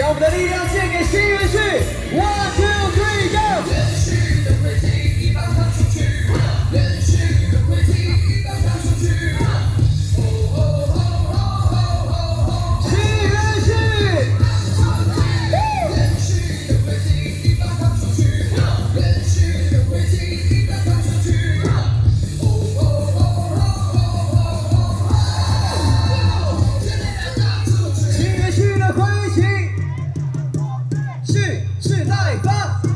将我们的力量献给新元旭。是代班。